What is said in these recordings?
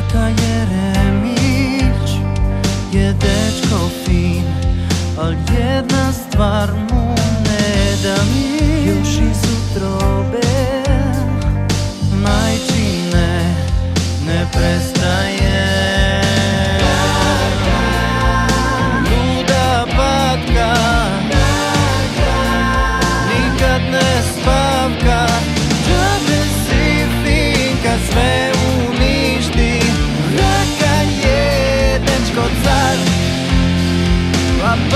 Jaka Jeremić, jedeczko fin, al jedna z dwa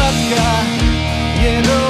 środka